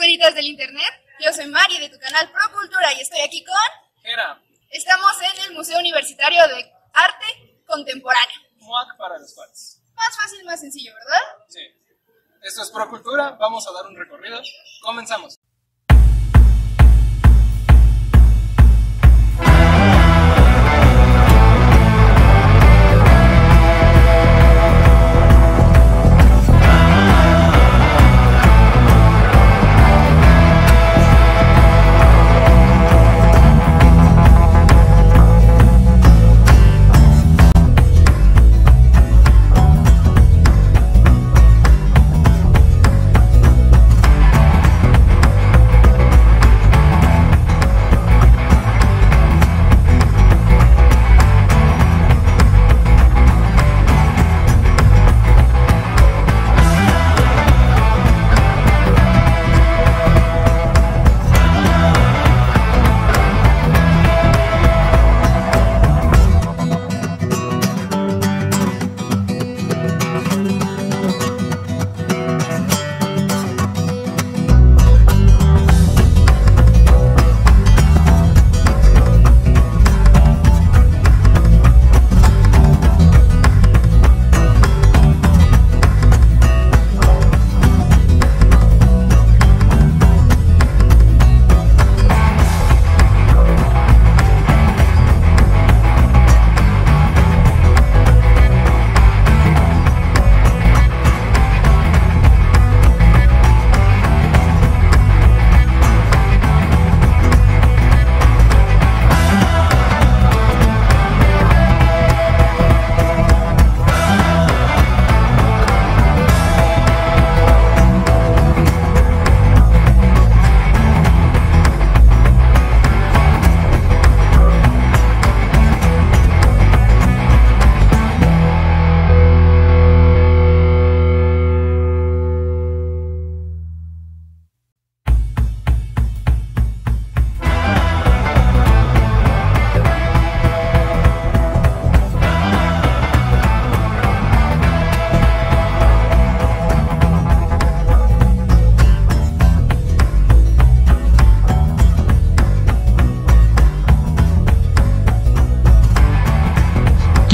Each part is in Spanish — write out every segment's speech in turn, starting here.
personitas del internet? Yo soy Mari de tu canal Pro Cultura y estoy aquí con... Era Estamos en el Museo Universitario de Arte Contemporáneo. MUAC para los cuates. Más fácil, más sencillo, ¿verdad? Sí. Esto es Pro Cultura, vamos a dar un recorrido. Comenzamos.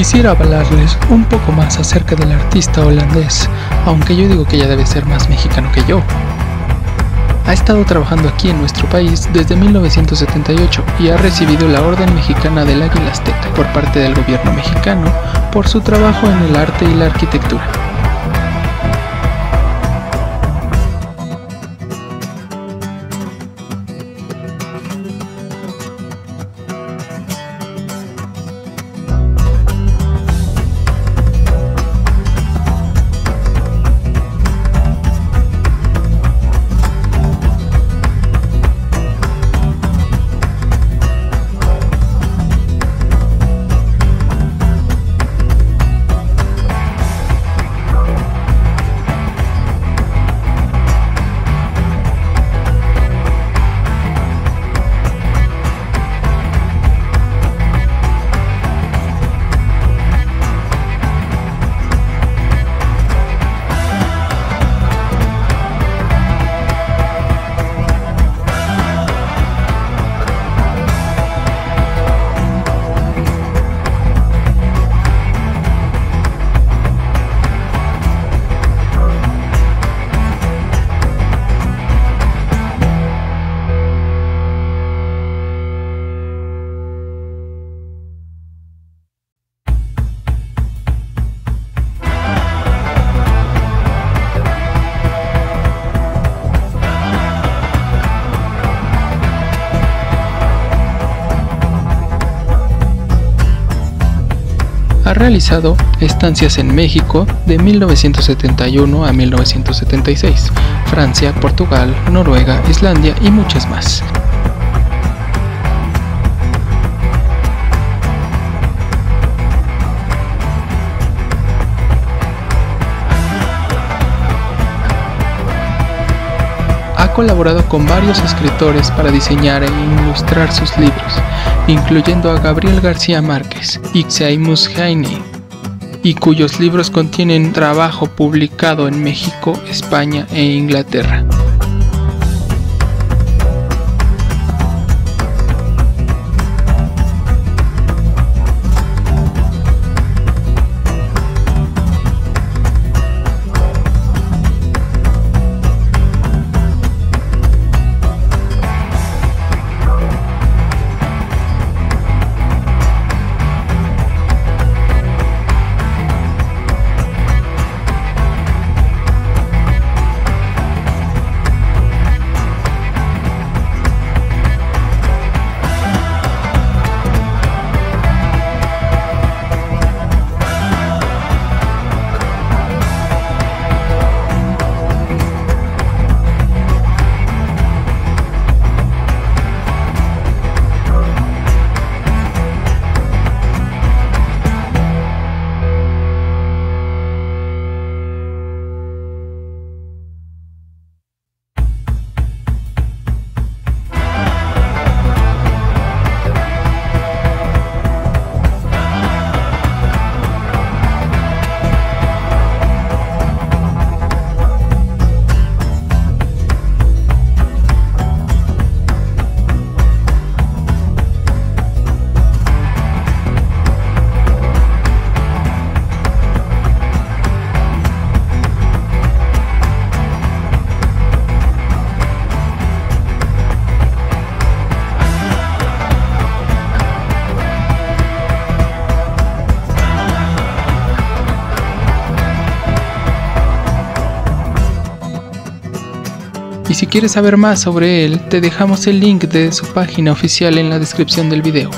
Quisiera hablarles un poco más acerca del artista holandés, aunque yo digo que ya debe ser más mexicano que yo. Ha estado trabajando aquí en nuestro país desde 1978 y ha recibido la Orden Mexicana del Águila Azteca por parte del gobierno mexicano por su trabajo en el arte y la arquitectura. Realizado estancias en México de 1971 a 1976, Francia, Portugal, Noruega, Islandia y muchas más. Colaborado con varios escritores para diseñar e ilustrar sus libros, incluyendo a Gabriel García Márquez y Seimus Heine, y cuyos libros contienen trabajo publicado en México, España e Inglaterra. Si quieres saber más sobre él, te dejamos el link de su página oficial en la descripción del video.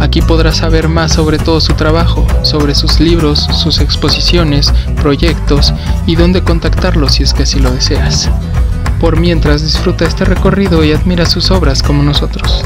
Aquí podrás saber más sobre todo su trabajo, sobre sus libros, sus exposiciones, proyectos y dónde contactarlo si es que así lo deseas. Por mientras disfruta este recorrido y admira sus obras como nosotros.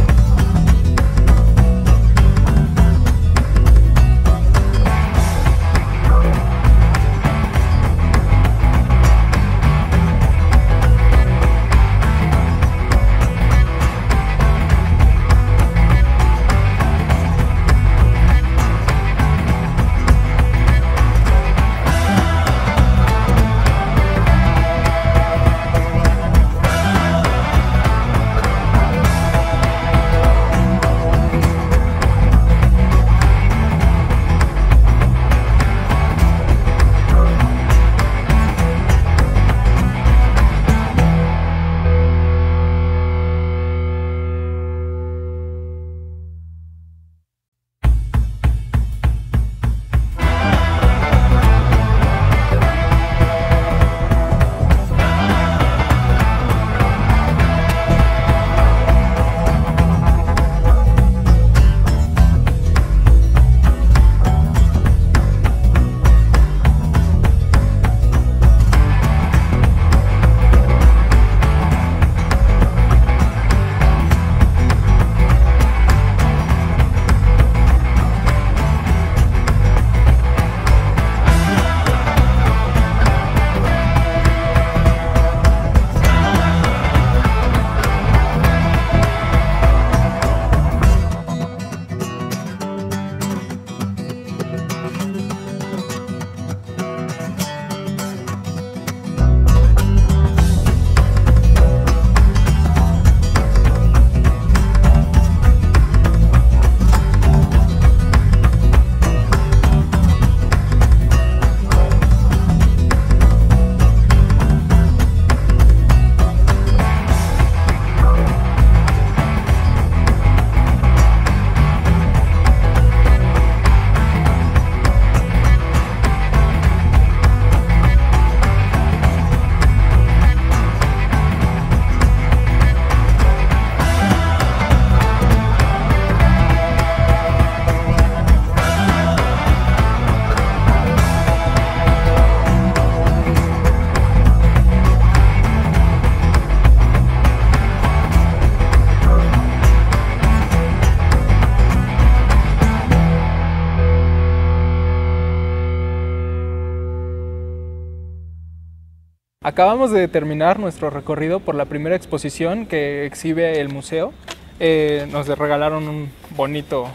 Acabamos de terminar nuestro recorrido por la primera exposición que exhibe el museo. Eh, nos regalaron un bonito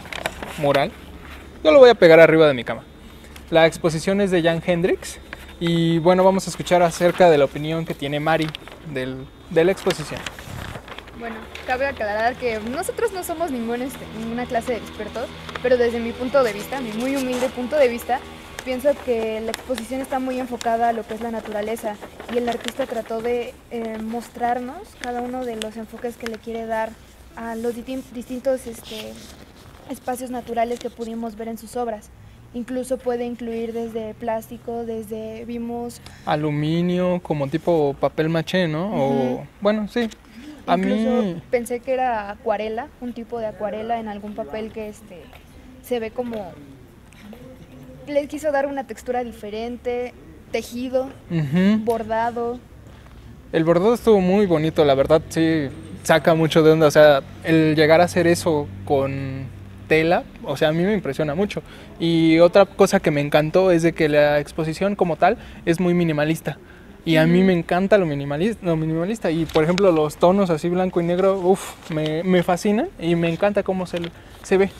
mural. Yo lo voy a pegar arriba de mi cama. La exposición es de Jan Hendrix y bueno, vamos a escuchar acerca de la opinión que tiene Mari del- de la exposición. Bueno, cabe aclarar que nosotros no somos ningún, este, ninguna clase de expertos, pero desde mi punto de vista, mi muy humilde punto de vista, pienso que la exposición está muy enfocada a lo que es la naturaleza y el artista trató de eh, mostrarnos cada uno de los enfoques que le quiere dar a los distin- distintos este, espacios naturales que pudimos ver en sus obras. Incluso puede incluir desde plástico, desde vimos Aluminio, como tipo papel maché, ¿no? O Ujú. bueno, sí. A Incluso mí pensé que era acuarela, un tipo de acuarela en algún papel que este se ve como le quiso dar una textura diferente, tejido, bordado. El bordado estuvo muy bonito, la verdad, sí, saca mucho de onda. O sea, el llegar a hacer eso con tela, o sea, a mí me impresiona mucho. Y otra cosa que me encantó es de que la exposición como tal es muy minimalista. Y a mí me encanta lo minimalista, lo minimalista. Y por ejemplo, los tonos así blanco y negro, uff, me, me fascinan y me encanta cómo se, se ve.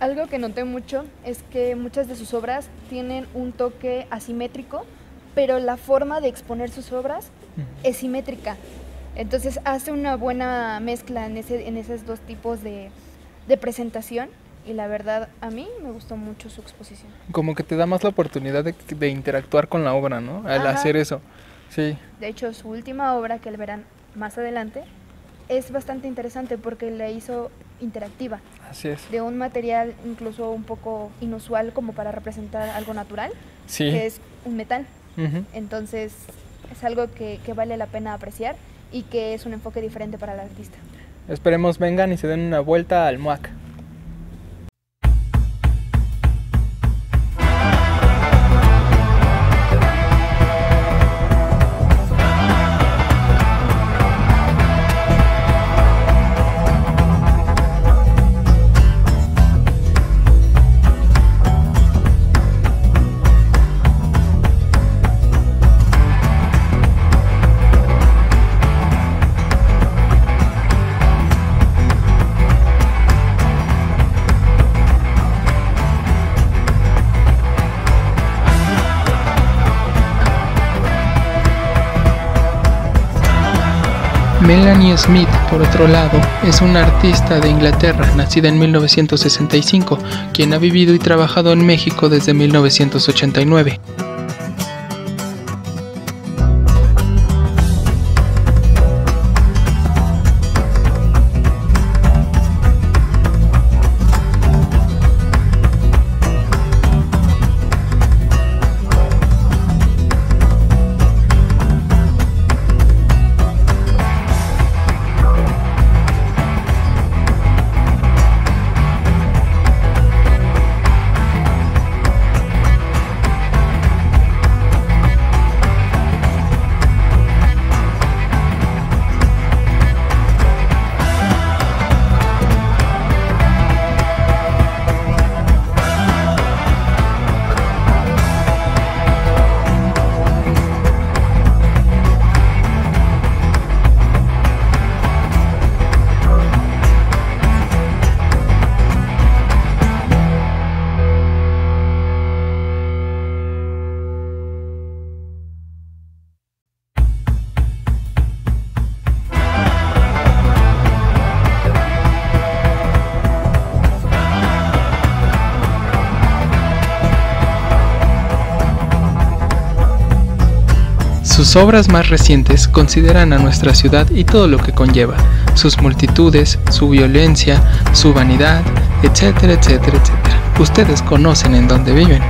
Algo que noté mucho es que muchas de sus obras tienen un toque asimétrico, pero la forma de exponer sus obras es simétrica. Entonces hace una buena mezcla en, ese, en esos dos tipos de, de presentación y la verdad a mí me gustó mucho su exposición. Como que te da más la oportunidad de, de interactuar con la obra, ¿no? Al Ajá. hacer eso. Sí. De hecho, su última obra, que verán más adelante, es bastante interesante porque la hizo interactiva, Así es. de un material incluso un poco inusual como para representar algo natural, Sí. que es un metal. Entonces, es algo que, que vale la pena apreciar y que es un enfoque diferente para el artista. Esperemos vengan y se den una vuelta al MUAC. Melanie Smith, por otro lado, es una artista de Inglaterra, nacida en 1965, quien ha vivido y trabajado en México desde 1989. Sus obras más recientes consideran a nuestra ciudad y todo lo que conlleva, sus multitudes, su violencia, su vanidad, etcétera, etcétera, etcétera. Ustedes conocen en dónde viven.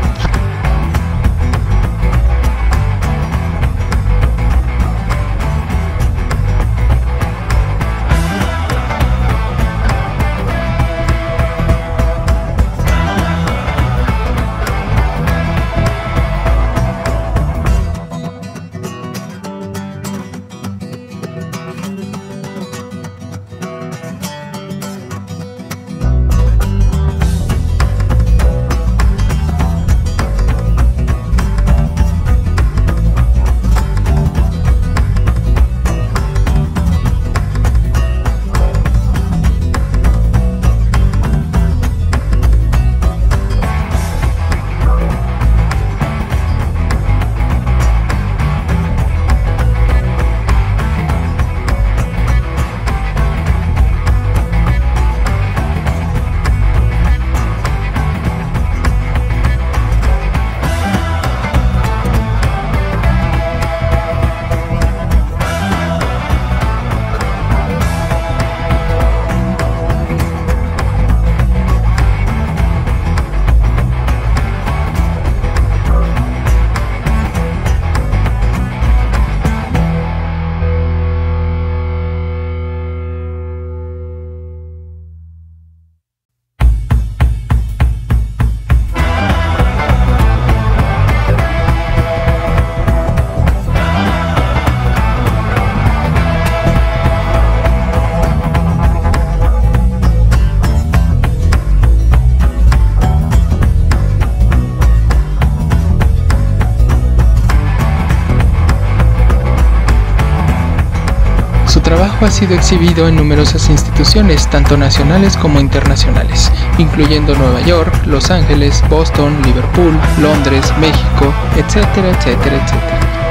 Trabajo ha sido exhibido en numerosas instituciones, tanto nacionales como internacionales, incluyendo Nueva York, Los Ángeles, Boston, Liverpool, Londres, México, etcétera, etcétera, etcétera.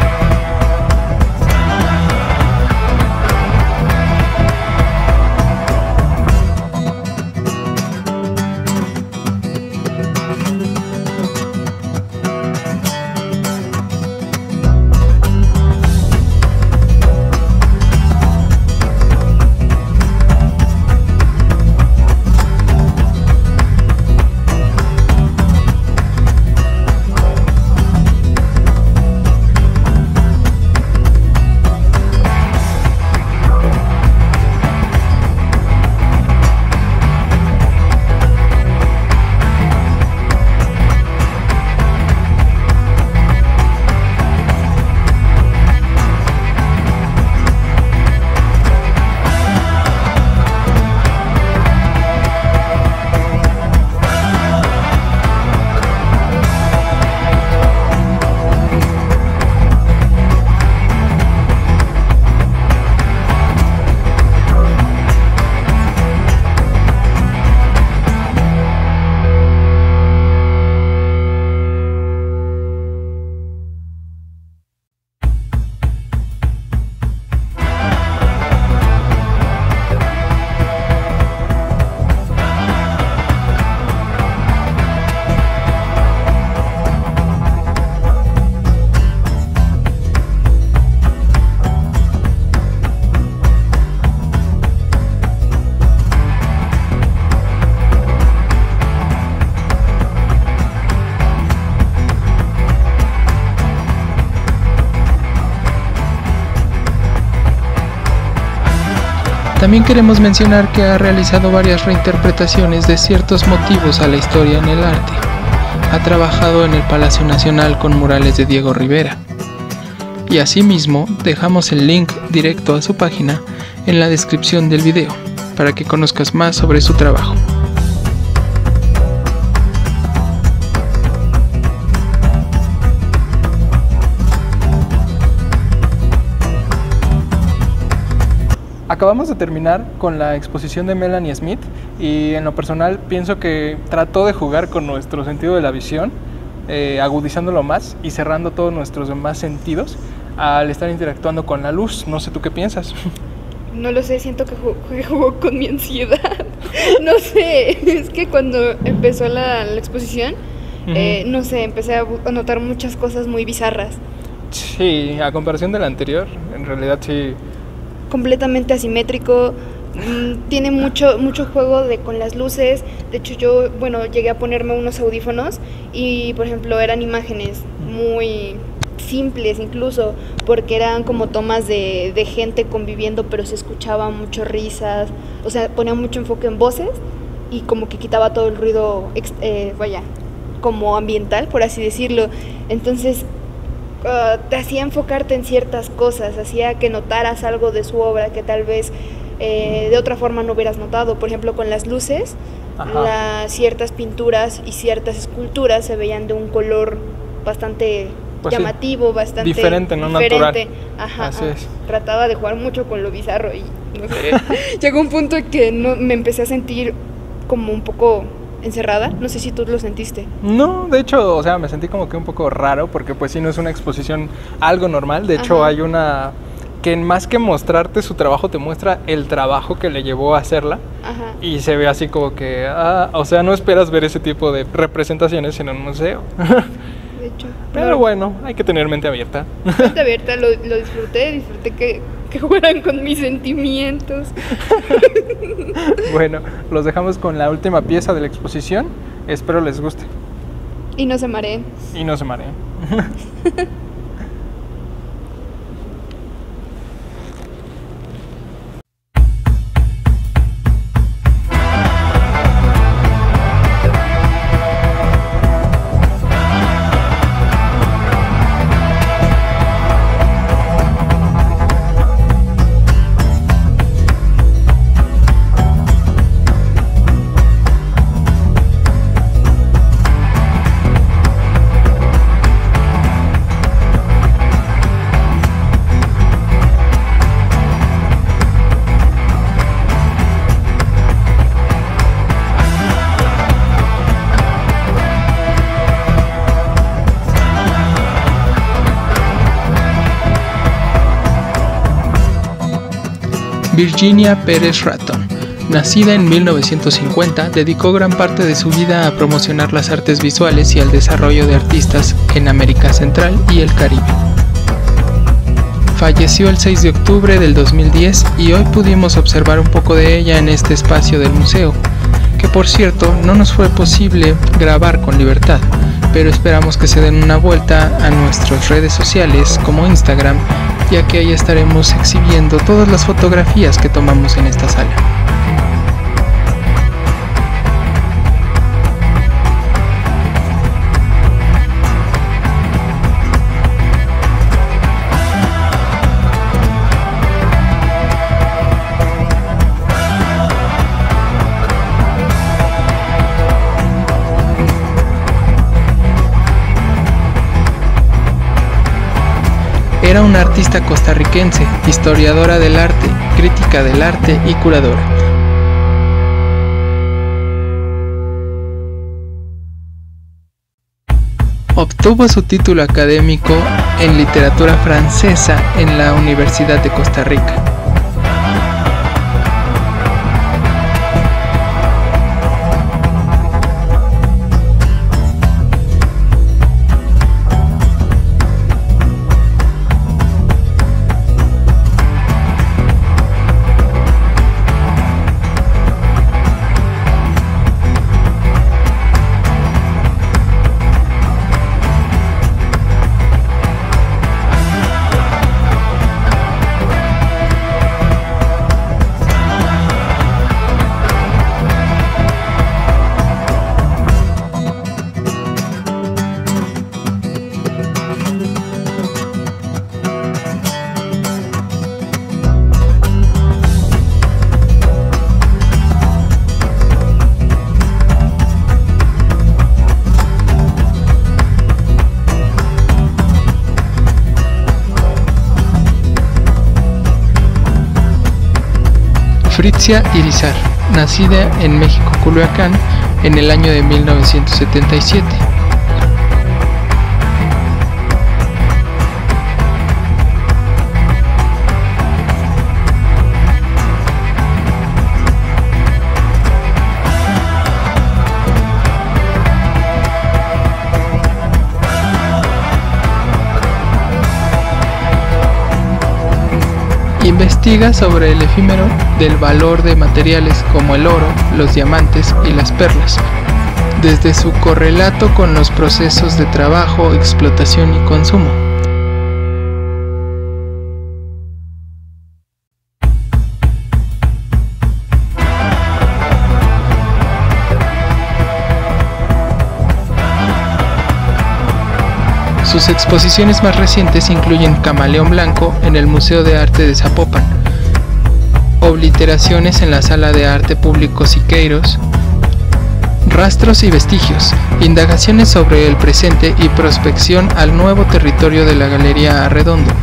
También queremos mencionar que ha realizado varias reinterpretaciones de ciertos motivos a la historia en el arte. Ha trabajado en el Palacio Nacional con murales de Diego Rivera. Y asimismo dejamos el link directo a su página en la descripción del video para que conozcas más sobre su trabajo. Acabamos de terminar con la exposición de Melanie Smith y en lo personal pienso que trató de jugar con nuestro sentido de la visión, eh, agudizándolo más y cerrando todos nuestros demás sentidos al estar interactuando con la luz. No sé tú qué piensas. No lo sé, siento que jugó, con mi ansiedad. no sé, es que cuando empezó la, exposición, eh, no sé, empecé a notar muchas cosas muy bizarras. Sí, a comparación de la anterior, en realidad sí completamente asimétrico, mm, tiene mucho, mucho juego de, con las luces. De hecho, yo, bueno, llegué a ponerme unos audífonos y, por ejemplo, eran imágenes muy simples incluso, porque eran como tomas de, de gente conviviendo, pero se escuchaban mucho risas, o sea, ponía mucho enfoque en voces y como que quitaba todo el ruido, eh, vaya, como ambiental, por así decirlo. Entonces, Ah, te hacía enfocarte en ciertas cosas, hacía que notaras algo de su obra que tal vez eh, de otra forma no hubieras notado. Por ejemplo, con las luces, ciertas pinturas y ciertas esculturas se veían de un color bastante pues llamativo, bastante diferente, no diferente. Ajá, Trataba de jugar mucho con lo bizarro y no sé, llegó un punto en que no, me empecé a sentir como un poco encerrada. No sé si tú lo sentiste. No, de hecho, o sea, me sentí como que un poco raro porque pues sí no es una exposición algo normal. De hecho, hay una que más que mostrarte su trabajo te muestra el trabajo que le llevó a hacerla Ajá. y se ve así como que, ah, o sea, no esperas ver ese tipo de representaciones en un museo. De hecho. Pero bueno, hay que tener mente abierta. Mente abierta, lo, lo disfruté, disfruté que que juegan con mis sentimientos. bueno, los dejamos con la última pieza de la exposición. Espero les guste. Y no se mareen. Y no se mareen. Virginia Pérez Ratton, nacida en 1950, dedicó gran parte de su vida a promocionar las artes visuales y al desarrollo de artistas en América Central y el Caribe. Falleció el 6 de octubre del 2010 y hoy pudimos observar un poco de ella en este espacio del museo, que por cierto no nos fue posible grabar con libertad, pero esperamos que se den una vuelta a nuestras redes sociales como Instagram ya que ahí estaremos exhibiendo todas las fotografías que tomamos en esta sala. Era una artista costarricense, historiadora del arte, crítica del arte y curadora. Obtuvo su título académico en literatura francesa en la Universidad de Costa Rica. Fritzia Irizar, nacida en México, Culiacán, en el año de 1977. Sobre el efímero del valor de materiales como el oro, los diamantes y las perlas, desde su correlato con los procesos de trabajo, explotación y consumo. Sus exposiciones más recientes incluyen Camaleón Blanco en el Museo de Arte de Zapopan, Obliteraciones en la Sala de Arte Público Siqueiros, Rastros y Vestigios, Indagaciones sobre el presente y prospección al nuevo territorio de la Galería Arredondo.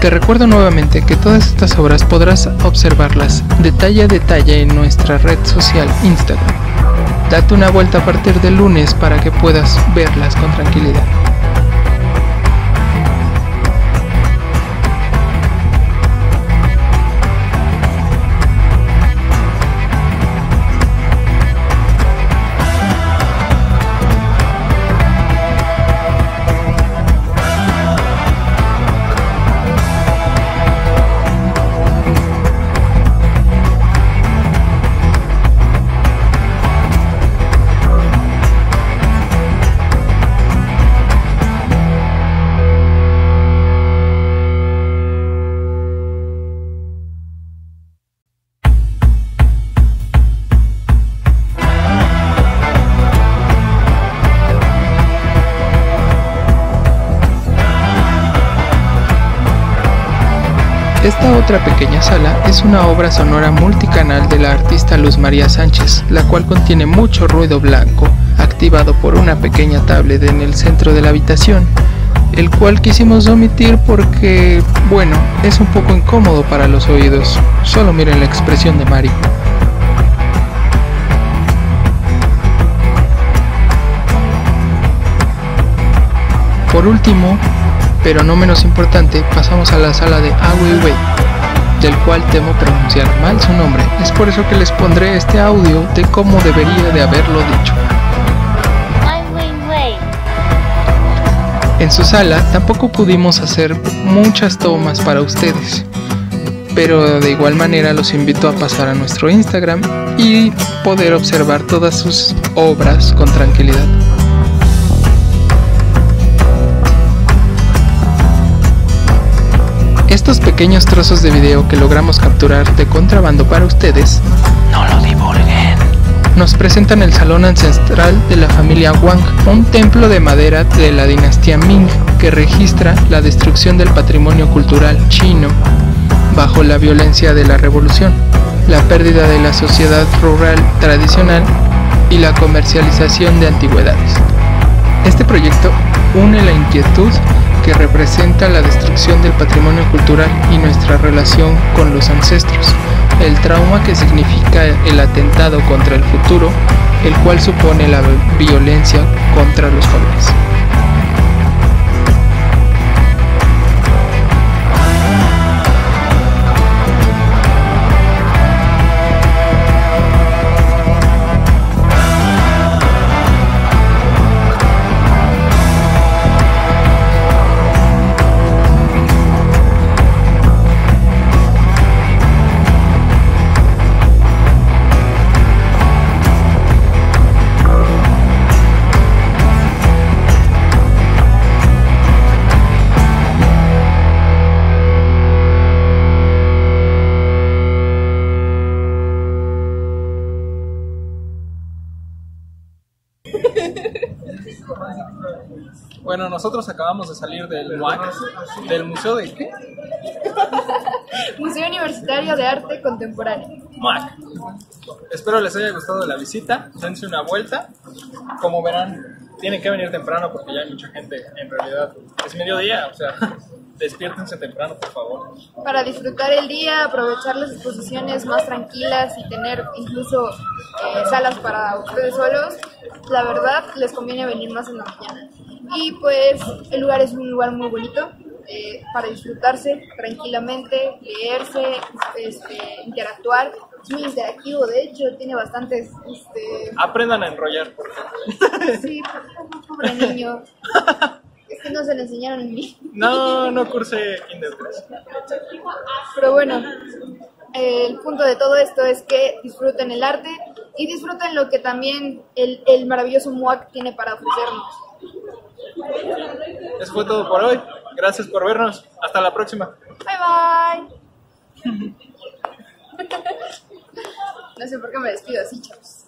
Te recuerdo nuevamente que todas estas obras podrás observarlas detalle a detalle en nuestra red social Instagram. Date una vuelta a partir del lunes para que puedas verlas con tranquilidad. Esta otra pequeña sala es una obra sonora multicanal de la artista Luz María Sánchez, la cual contiene mucho ruido blanco, activado por una pequeña tablet en el centro de la habitación, el cual quisimos omitir porque, bueno, es un poco incómodo para los oídos. Solo miren la expresión de Mari. Por último, pero no menos importante, pasamos a la sala de Ai Weiwei, del cual temo pronunciar mal su nombre. Es por eso que les pondré este audio de cómo debería de haberlo dicho. En su sala tampoco pudimos hacer muchas tomas para ustedes, pero de igual manera los invito a pasar a nuestro Instagram y poder observar todas sus obras con tranquilidad. Estos pequeños trozos de video que logramos capturar de contrabando para ustedes, no lo divulguen, nos presentan el salón ancestral de la familia Wang, un templo de madera de la dinastía Ming que registra la destrucción del patrimonio cultural chino bajo la violencia de la revolución, la pérdida de la sociedad rural tradicional y la comercialización de antigüedades. Este proyecto une la inquietud que representa la destrucción del patrimonio cultural y nuestra relación con los ancestros, el trauma que significa el atentado contra el futuro, el cual supone la violencia contra los jóvenes. Nosotros acabamos de salir del MUAC, del Museo de qué? Museo Universitario de Arte Contemporáneo. MUAC. Espero les haya gustado la visita, dense una vuelta. Como verán, tienen que venir temprano porque ya hay mucha gente, en realidad es mediodía, o sea, despiértense temprano, por favor. Para disfrutar el día, aprovechar las exposiciones más tranquilas y tener incluso eh, salas para ustedes solos, la verdad les conviene venir más en la mañana. Y pues el lugar es un lugar muy bonito eh, para disfrutarse tranquilamente, leerse, este, interactuar. Es muy interactivo, de hecho, tiene bastantes... Este... Aprendan a enrollar, por favor. Sí, pobre niño. Es que no se le enseñaron en mí. No, no cursé Kinder Pero bueno, el punto de todo esto es que disfruten el arte y disfruten lo que también el, el maravilloso MUAC tiene para ofrecernos. Eso fue todo por hoy. Gracias por vernos. Hasta la próxima. Bye bye. no sé por qué me despido así, chavos.